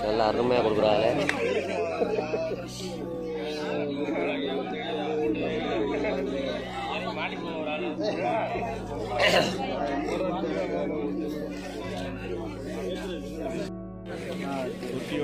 நல்லா அருமையாக கொடுக்குறாங்க. छुट्टी